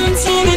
dancing